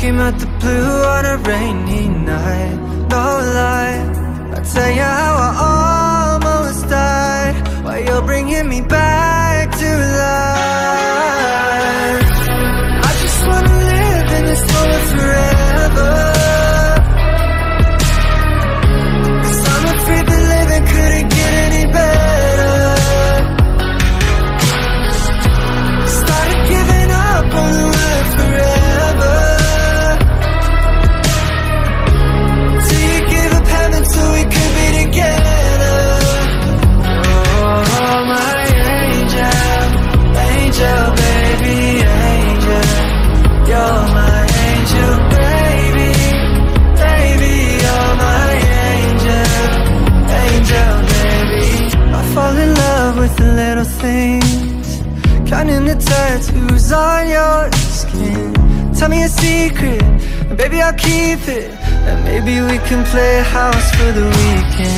came out the blue on a rainy night tattoos on your skin. Tell me a secret, baby I'll keep it. And maybe we can play house for the weekend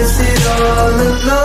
was it all alone?